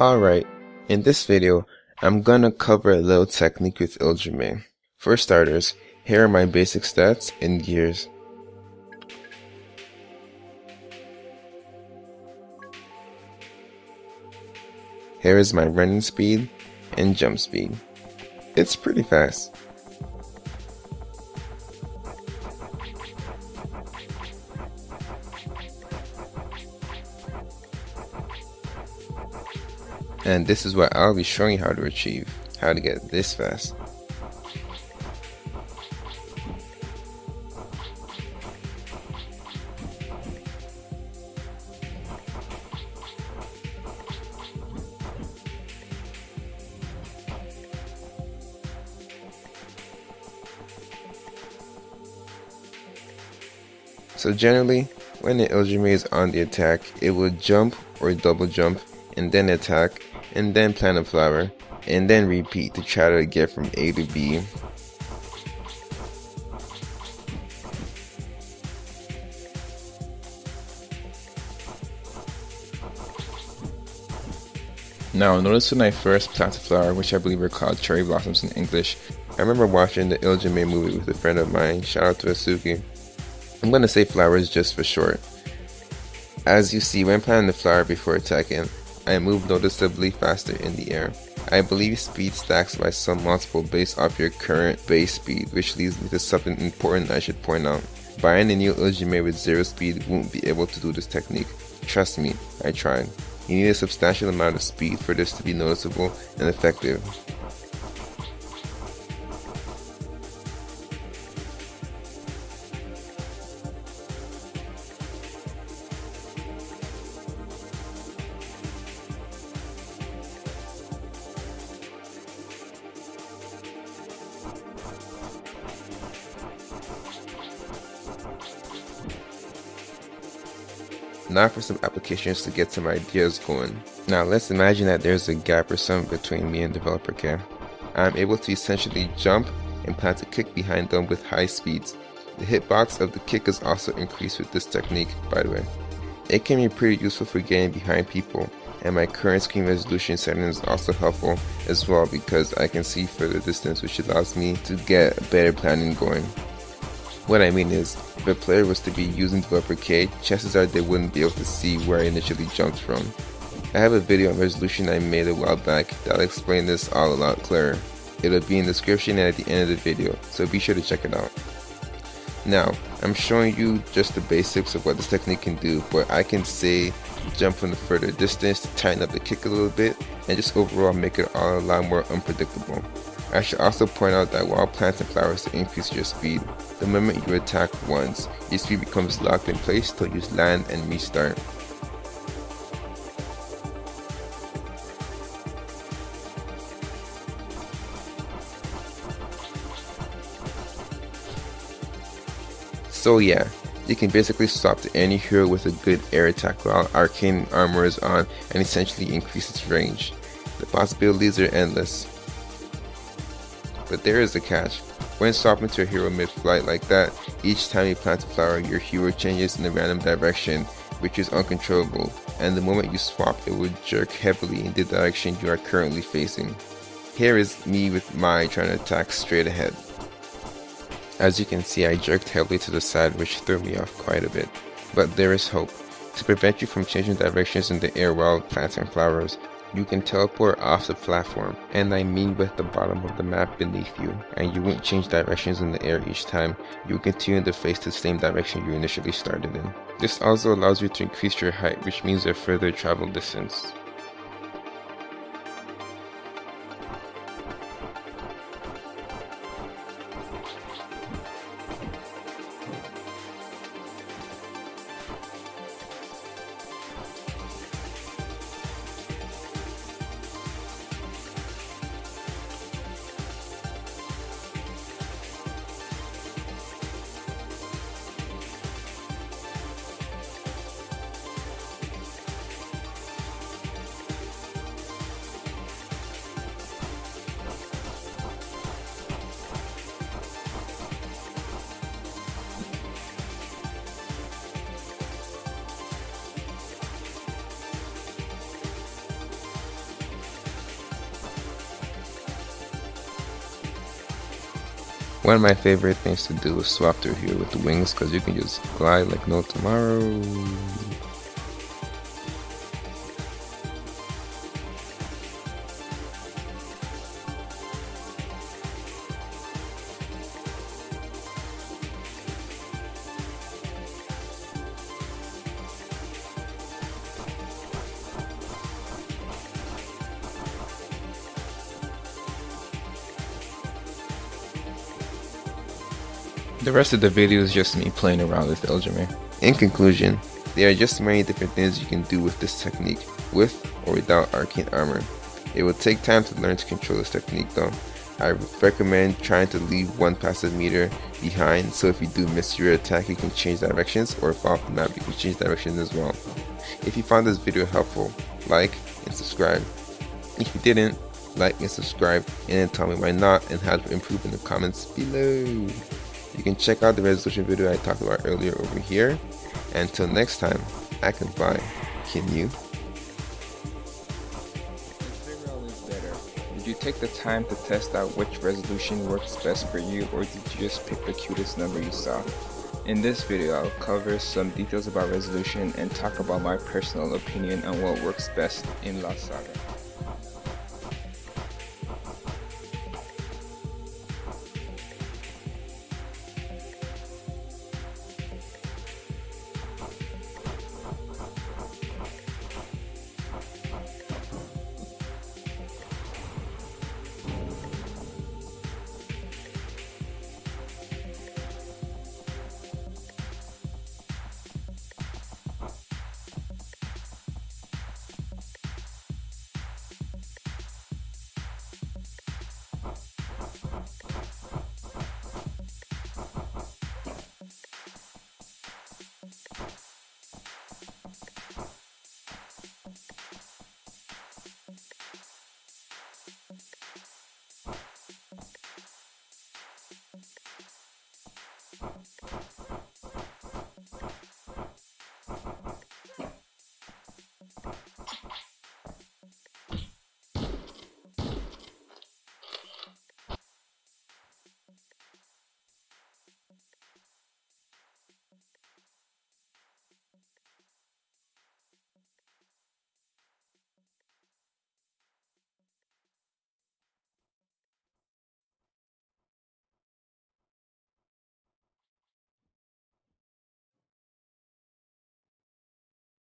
Alright, in this video, I'm gonna cover a little technique with Iljimea. For starters, here are my basic stats and gears. Here is my running speed and jump speed. It's pretty fast. And this is what I'll be showing you how to achieve, how to get this fast. So generally, when the Iljimea is on the attack, it will jump or double jump and then attack and then plant a flower and then repeat to try to get from A to B. Now notice when I first planted flower, which I believe are called cherry blossoms in English, I remember watching the Iljimea movie with a friend of mine, shout out to Asuki. I'm gonna say flowers just for short. As you see, when planting the flower before attacking, I move noticeably faster in the air. I believe speed stacks by some multiple based off your current base speed, which leads me to something important I should point out. Buying a new Iljimea with zero speed won't be able to do this technique. Trust me, I tried. You need a substantial amount of speed for this to be noticeable and effective. Now for some applications to get some ideas going. Now let's imagine that there's a gap or something between me and developer K. I'm able to essentially jump and plant a kick behind them with high speeds. The hitbox of the kick is also increased with this technique, by the way. It can be pretty useful for getting behind people, and my current screen resolution setting is also helpful as well because I can see further distance which allows me to get better planning going. What I mean is, if a player was to be using developer K, chances are they wouldn't be able to see where I initially jumped from. I have a video on resolution I made a while back that'll explain this all a lot clearer. It'll be in the description and at the end of the video, so be sure to check it out. Now, I'm showing you just the basics of what this technique can do, but I can say jump from the further distance to tighten up the kick a little bit, and just overall make it all a lot more unpredictable. I should also point out that while planting flowers to increase your speed, the moment you attack once, your speed becomes locked in place till you land and restart. So yeah, you can basically to any hero with a good air attack while arcane armor is on and essentially increase its range. The possibilities are endless. But there is a catch. When swapping to a hero mid-flight like that, each time you plant a flower, your hero changes in a random direction, which is uncontrollable, and the moment you swap, it will jerk heavily in the direction you are currently facing. Here is me with my trying to attack straight ahead. As you can see, I jerked heavily to the side, which threw me off quite a bit. But there is hope. To prevent you from changing directions in the air while planting flowers, you can teleport off the platform, and I mean with the bottom of the map beneath you, and you won't change directions in the air each time, you continue to face the same direction you initially started in. This also allows you to increase your height, which means a further travel distance. One of my favorite things to do is swap through here with the wings because you can just glide like no tomorrow. The rest of the video is just me playing around with Eldrimmer. In conclusion, there are just many different things you can do with this technique, with or without arcane armor. It will take time to learn to control this technique though. I recommend trying to leave one passive meter behind so if you do miss your attack you can change directions or if off the map you can change directions as well. If you found this video helpful, like and subscribe. If you didn't, like and subscribe and tell me why not and how to improve in the comments below. You can check out the resolution video I talked about earlier over here. Until next time, I can buy. Can you? Did you take the time to test out which resolution works best for you or did you just pick the cutest number you saw? In this video, I'll cover some details about resolution and talk about my personal opinion on what works best in Lost Saga.